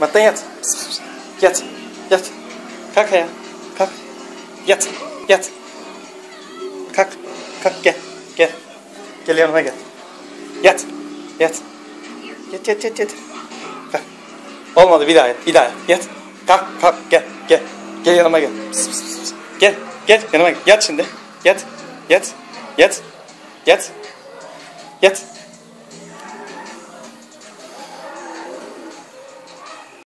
Mattan yat. Yat. Yat. Kalk ayağa. Kalk. Yat. Yat. Kalk. Kalk gel. Gel. Gel yanıma gel. Yat. Yat. Yat yat yat yat. Kalk. Olmadı bir daha yat. Bir daha yat. Yat. Kalk kalk gel. Gel. Gel yanıma gel. Pıs, pıs, pıs, pıs. Gel. Gel yanıma gel. Yat şimdi. Yat. Yat. Yat. Yat. Yat.